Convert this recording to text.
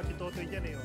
あきとうといけねえよ